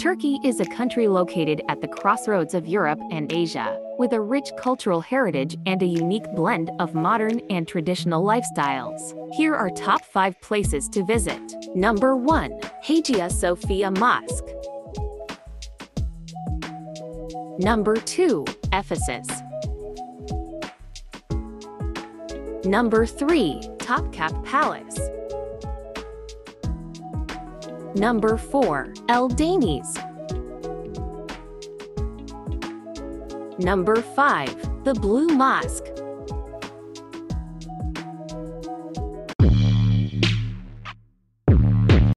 Turkey is a country located at the crossroads of Europe and Asia, with a rich cultural heritage and a unique blend of modern and traditional lifestyles. Here are top 5 places to visit. Number 1. Hagia Sophia Mosque. Number 2. Ephesus. Number 3. Topkapi Palace. Number 4. El Danis. Number 5. The Blue Mosque.